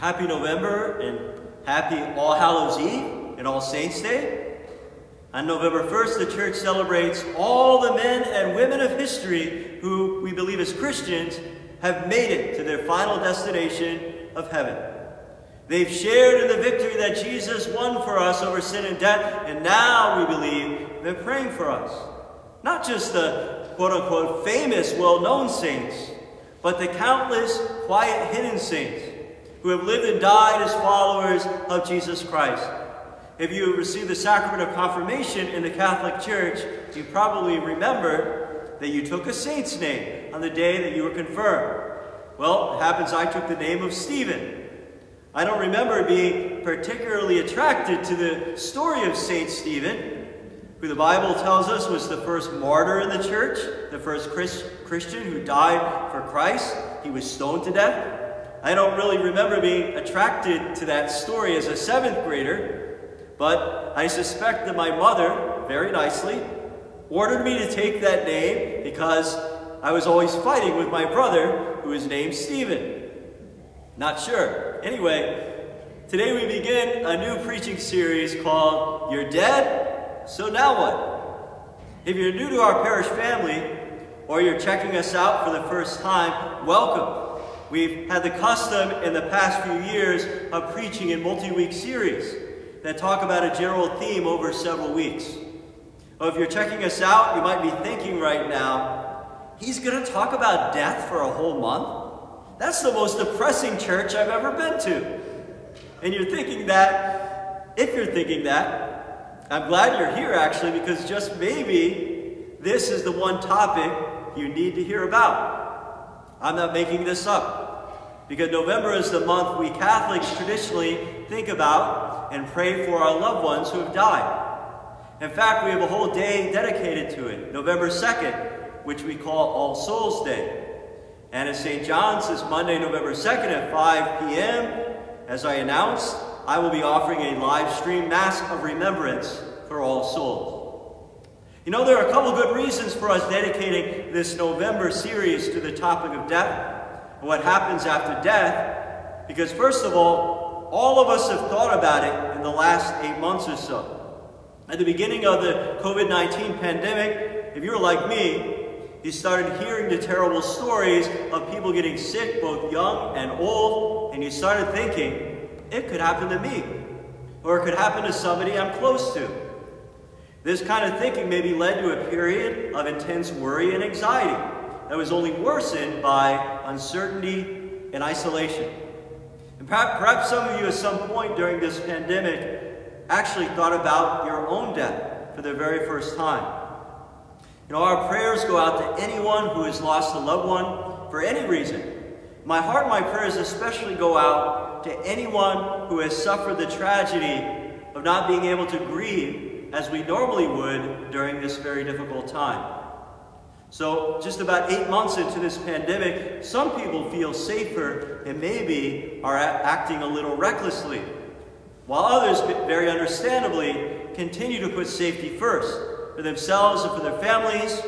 happy November and happy All Hallows Eve and All Saints Day. On November 1st, the church celebrates all the men and women of history who we believe as Christians have made it to their final destination of heaven. They've shared in the victory that Jesus won for us over sin and death, and now we believe they're praying for us. Not just the quote unquote famous, well known saints, but the countless quiet, hidden saints who have lived and died as followers of Jesus Christ. If you received the sacrament of confirmation in the Catholic Church, you probably remember that you took a saint's name on the day that you were confirmed. Well, it happens I took the name of Stephen. I don't remember being particularly attracted to the story of Saint Stephen, who the Bible tells us was the first martyr in the church, the first Christ Christian who died for Christ. He was stoned to death. I don't really remember being attracted to that story as a seventh grader, but I suspect that my mother, very nicely, ordered me to take that name because I was always fighting with my brother, who is named Stephen. Not sure. Anyway, today we begin a new preaching series called You're Dead? So Now What? If you're new to our parish family, or you're checking us out for the first time, welcome. We've had the custom in the past few years of preaching in multi-week series that talk about a general theme over several weeks. Well, if you're checking us out, you might be thinking right now, he's going to talk about death for a whole month? That's the most depressing church I've ever been to. And you're thinking that, if you're thinking that, I'm glad you're here actually because just maybe this is the one topic you need to hear about. I'm not making this up. Because November is the month we Catholics traditionally think about and pray for our loved ones who have died. In fact, we have a whole day dedicated to it, November 2nd, which we call All Souls Day. And at St. John's this Monday, November 2nd at 5 p.m., as I announced, I will be offering a live stream Mass of Remembrance for all souls. You know, there are a couple good reasons for us dedicating this November series to the topic of death and what happens after death. Because, first of all, all of us have thought about it in the last eight months or so. At the beginning of the COVID 19 pandemic, if you were like me, you started hearing the terrible stories of people getting sick, both young and old, and you started thinking, it could happen to me, or it could happen to somebody I'm close to. This kind of thinking maybe led to a period of intense worry and anxiety that was only worsened by uncertainty and isolation. And perhaps some of you at some point during this pandemic actually thought about your own death for the very first time. You know, our prayers go out to anyone who has lost a loved one for any reason. My heart my prayers especially go out to anyone who has suffered the tragedy of not being able to grieve as we normally would during this very difficult time. So, just about eight months into this pandemic, some people feel safer and maybe are acting a little recklessly, while others, very understandably, continue to put safety first for themselves and for their families.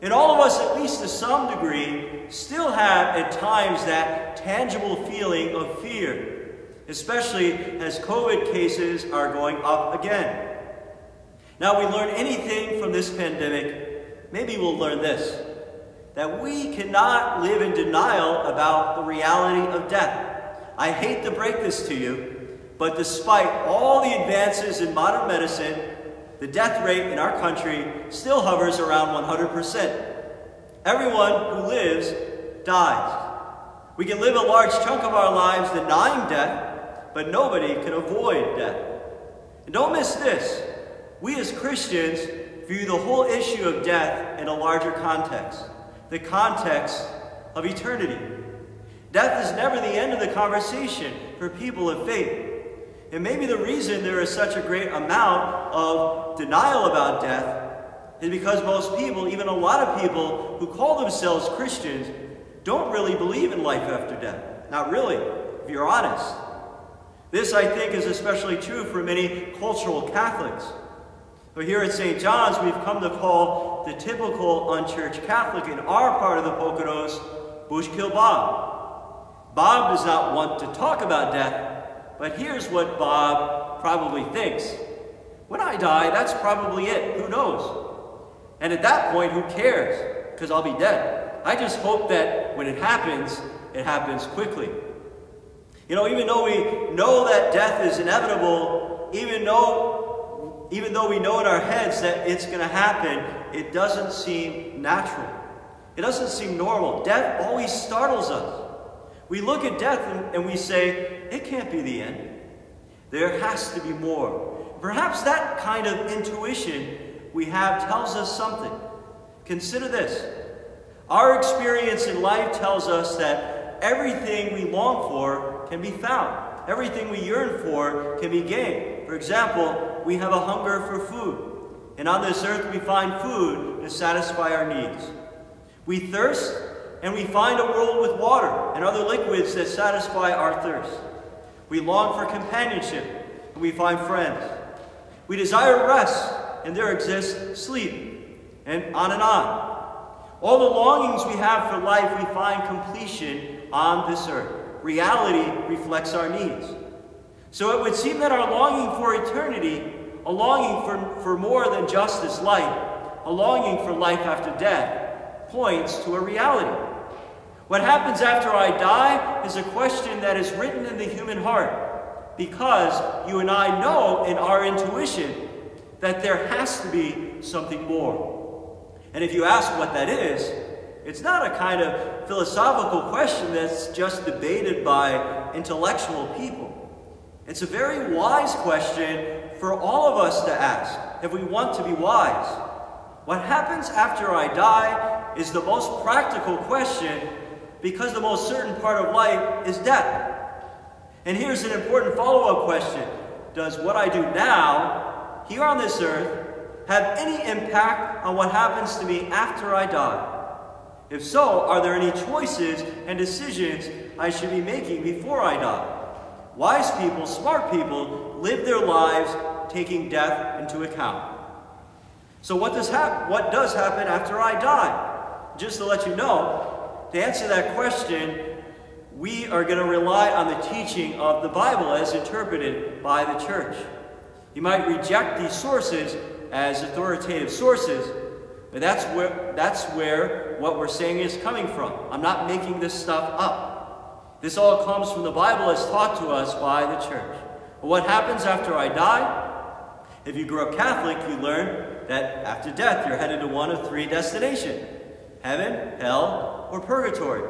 And all of us, at least to some degree, still have at times that tangible feeling of fear, especially as COVID cases are going up again. Now, we learn anything from this pandemic, maybe we'll learn this that we cannot live in denial about the reality of death. I hate to break this to you, but despite all the advances in modern medicine, the death rate in our country still hovers around 100%. Everyone who lives dies. We can live a large chunk of our lives denying death, but nobody can avoid death. And don't miss this. We as Christians view the whole issue of death in a larger context, the context of eternity. Death is never the end of the conversation for people of faith. And maybe the reason there is such a great amount of denial about death is because most people, even a lot of people who call themselves Christians, don't really believe in life after death. Not really, if you're honest. This, I think, is especially true for many cultural Catholics. But here at St. John's, we've come to call the typical unchurched Catholic in our part of the Poconos Bushkill Kilbog. Bob does not want to talk about death, but here's what Bob probably thinks. When I die, that's probably it. Who knows? And at that point, who cares? Because I'll be dead. I just hope that when it happens, it happens quickly. You know, even though we know that death is inevitable, even though, even though we know in our heads that it's going to happen, it doesn't seem natural. It doesn't seem normal. Death always startles us. We look at death and, we say, it can't be the end. There has to be more. Perhaps that kind of intuition we have tells us something. Consider this. Our experience in life tells us that everything we long for can be found. Everything we yearn for can be gained. For example, we have a hunger for food. And on this earth, we find food to satisfy our needs. We thirst, and we find a world with water and other liquids that satisfy our thirst. We long for companionship, and we find friends. We desire rest, and there exists sleep, and on and on. All the longings we have for life, we find completion on this earth. Reality reflects our needs. So it would seem that our longing for eternity, a longing for, for more than just this life, a longing for life after death, points to a reality. What happens after I die is a question that is written in the human heart because you and I know in our intuition that there has to be something more. And if you ask what that is, it's not a kind of philosophical question that's just debated by intellectual people. It's a very wise question for all of us to ask if we want to be wise. What happens after I die is the most practical question because the most certain part of life is death. And here's an important follow-up question. Does what I do now, here on this earth, have any impact on what happens to me after I die? If so, are there any choices and decisions I should be making before I die? Wise people, smart people, live their lives taking death into account. So what does, what does happen after I die? just to let you know, to answer that question, we are going to rely on the teaching of the Bible as interpreted by the church. You might reject these sources as authoritative sources, but that's where, that's where what we're saying is coming from. I'm not making this stuff up. This all comes from the Bible as taught to us by the church. What happens after I die? If you grew up Catholic, you learn that after death, you're headed to one of three destinations heaven, hell, or purgatory.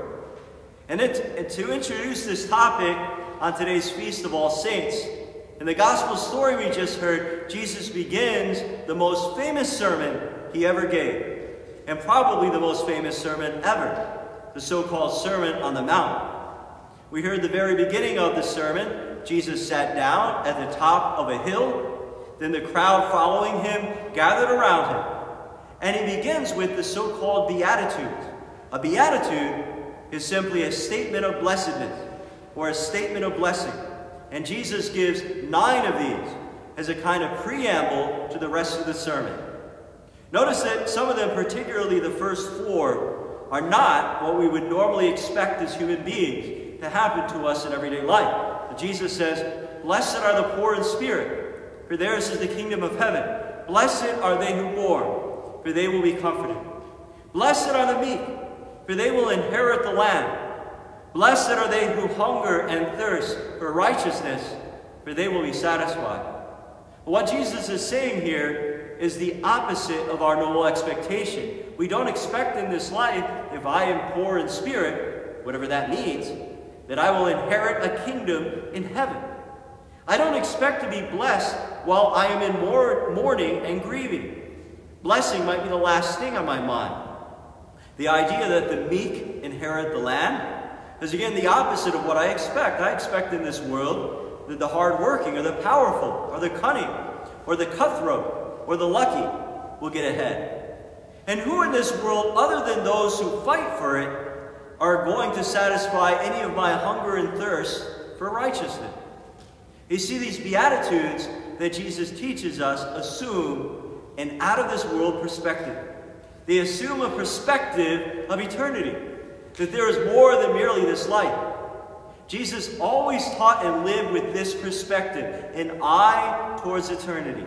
And, it, and to introduce this topic on today's Feast of All Saints, in the gospel story we just heard, Jesus begins the most famous sermon he ever gave, and probably the most famous sermon ever, the so-called Sermon on the Mount. We heard the very beginning of the sermon. Jesus sat down at the top of a hill. Then the crowd following him gathered around him. And he begins with the so-called Beatitudes. A Beatitude is simply a statement of blessedness or a statement of blessing. And Jesus gives nine of these as a kind of preamble to the rest of the sermon. Notice that some of them, particularly the first four, are not what we would normally expect as human beings to happen to us in everyday life. Jesus says, Blessed are the poor in spirit, for theirs is the kingdom of heaven. Blessed are they who mourn, for they will be comforted. Blessed are the meek, for they will inherit the land. Blessed are they who hunger and thirst for righteousness, for they will be satisfied. What Jesus is saying here is the opposite of our normal expectation. We don't expect in this life, if I am poor in spirit, whatever that means, that I will inherit a kingdom in heaven. I don't expect to be blessed while I am in mourning and grieving. Blessing might be the last thing on my mind. The idea that the meek inherit the land is again the opposite of what I expect. I expect in this world that the hardworking or the powerful or the cunning or the cutthroat or the lucky will get ahead. And who in this world, other than those who fight for it, are going to satisfy any of my hunger and thirst for righteousness? You see, these Beatitudes that Jesus teaches us assume an out of this world perspective. They assume a perspective of eternity, that there is more than merely this life. Jesus always taught and lived with this perspective, an eye towards eternity.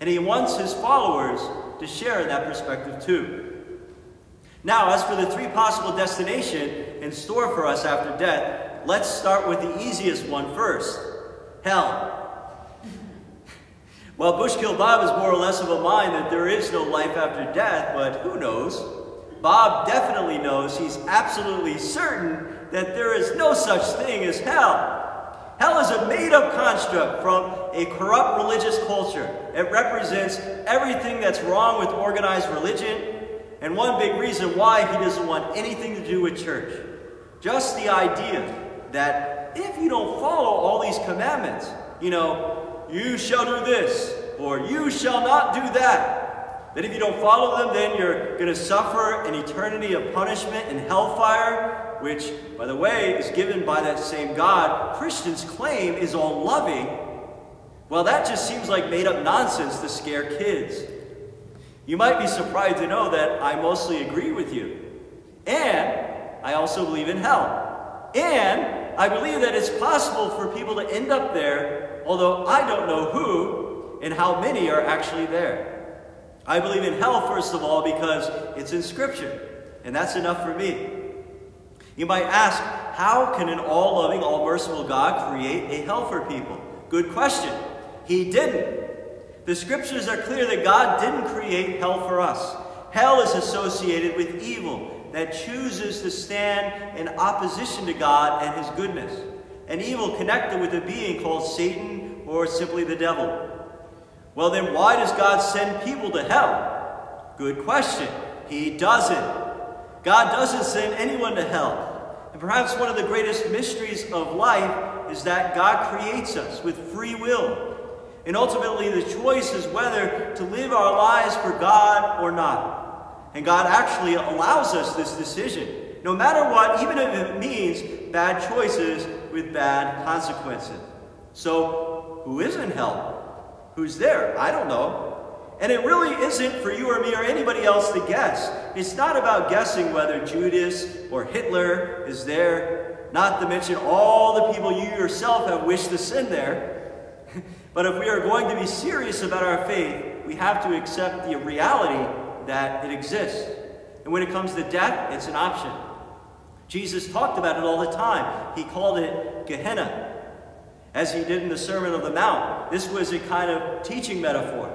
And he wants his followers to share that perspective too. Now, as for the three possible destinations in store for us after death, let's start with the easiest one first hell. Well, Bushkill Bob is more or less of a mind that there is no life after death, but who knows? Bob definitely knows, he's absolutely certain that there is no such thing as hell. Hell is a made-up construct from a corrupt religious culture. It represents everything that's wrong with organized religion, and one big reason why he doesn't want anything to do with church. Just the idea that if you don't follow all these commandments, you know, you shall do this, or you shall not do that. That if you don't follow them, then you're going to suffer an eternity of punishment and hellfire, which, by the way, is given by that same God. Christians claim is all loving. Well, that just seems like made up nonsense to scare kids. You might be surprised to know that I mostly agree with you. And I also believe in hell. And I believe that it's possible for people to end up there although I don't know who and how many are actually there. I believe in hell, first of all, because it's in Scripture, and that's enough for me. You might ask, how can an all loving, all merciful God create a hell for people? Good question. He didn't. The Scriptures are clear that God didn't create hell for us. Hell is associated with evil that chooses to stand in opposition to God and His goodness. An evil connected with a being called Satan or simply the devil? Well, then why does God send people to hell? Good question. He doesn't. God doesn't send anyone to hell. And perhaps one of the greatest mysteries of life is that God creates us with free will. And ultimately, the choice is whether to live our lives for God or not. And God actually allows us this decision, no matter what, even if it means bad choices with bad consequences. So who is in hell? Who's there? I don't know. And it really isn't for you or me or anybody else to guess. It's not about guessing whether Judas or Hitler is there, not to mention all the people you yourself have wished to send there. But if we are going to be serious about our faith, we have to accept the reality that it exists. And when it comes to death, it's an option. Jesus talked about it all the time. He called it Gehenna, as he did in the Sermon on the Mount. This was a kind of teaching metaphor.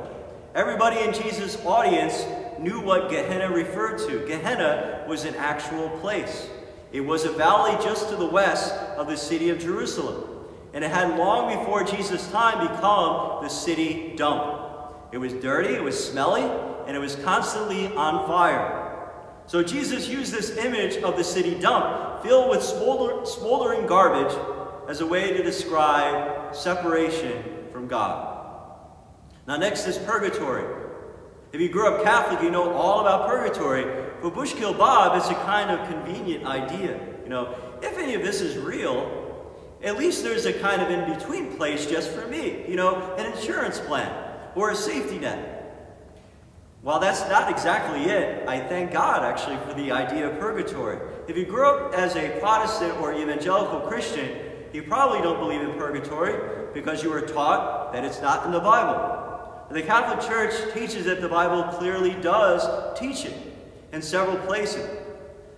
Everybody in Jesus' audience knew what Gehenna referred to. Gehenna was an actual place. It was a valley just to the west of the city of Jerusalem. And it had long before Jesus' time become the city dump. It was dirty, it was smelly, and it was constantly on fire. So Jesus used this image of the city dump, filled with smolder, smoldering garbage, as a way to describe separation from God. Now, next is purgatory. If you grew up Catholic, you know all about purgatory. But Bushkill Bob is a kind of convenient idea. You know, if any of this is real, at least there's a kind of in-between place just for me. You know, an insurance plan or a safety net. While that's not exactly it, I thank God actually for the idea of purgatory. If you grew up as a Protestant or evangelical Christian, you probably don't believe in purgatory because you were taught that it's not in the Bible. The Catholic Church teaches that the Bible clearly does teach it in several places.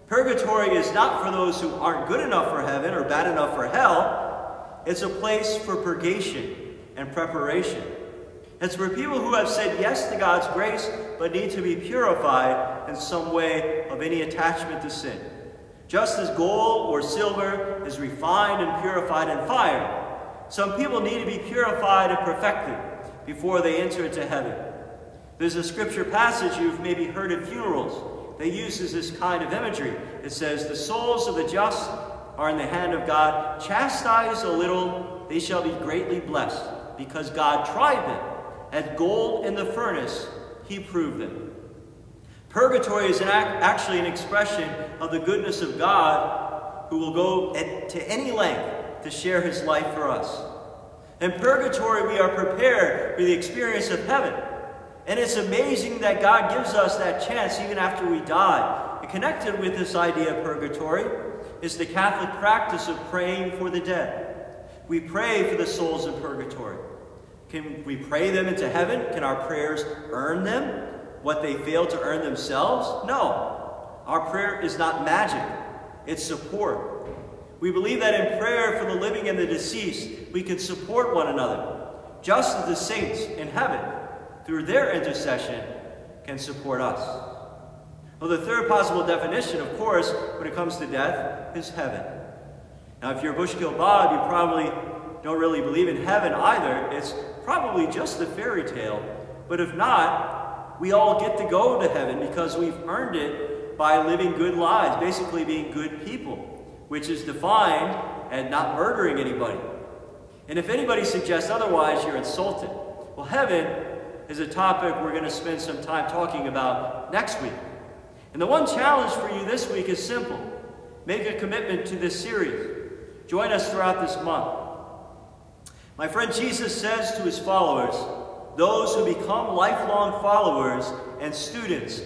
Purgatory is not for those who aren't good enough for heaven or bad enough for hell. It's a place for purgation and preparation. It's for people who have said yes to God's grace but need to be purified in some way of any attachment to sin. Just as gold or silver is refined and purified in fire, some people need to be purified and perfected before they enter into heaven. There's a scripture passage you've maybe heard at funerals that uses this kind of imagery. It says, The souls of the just are in the hand of God. Chastise a little, they shall be greatly blessed, because God tried them. As gold in the furnace, he proved them. Purgatory is an act, actually an expression of the goodness of God who will go at, to any length to share his life for us. In purgatory, we are prepared for the experience of heaven. And it's amazing that God gives us that chance even after we die. And connected with this idea of purgatory, is the Catholic practice of praying for the dead. We pray for the souls in purgatory. Can we pray them into heaven? Can our prayers earn them what they fail to earn themselves? No. Our prayer is not magic, it's support. We believe that in prayer for the living and the deceased, we can support one another, just as the saints in heaven, through their intercession, can support us. Well, the third possible definition, of course, when it comes to death, is heaven. Now, if you're a Bushkill Bob, you probably don't really believe in heaven either. It's probably just a fairy tale. But if not, we all get to go to heaven because we've earned it by living good lives, basically being good people, which is defined as not murdering anybody. And if anybody suggests otherwise, you're insulted. Well, heaven is a topic we're going to spend some time talking about next week. And the one challenge for you this week is simple. Make a commitment to this series. Join us throughout this month. My friend Jesus says to his followers, those who become lifelong followers and students